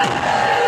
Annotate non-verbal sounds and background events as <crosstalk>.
Yeah. <laughs>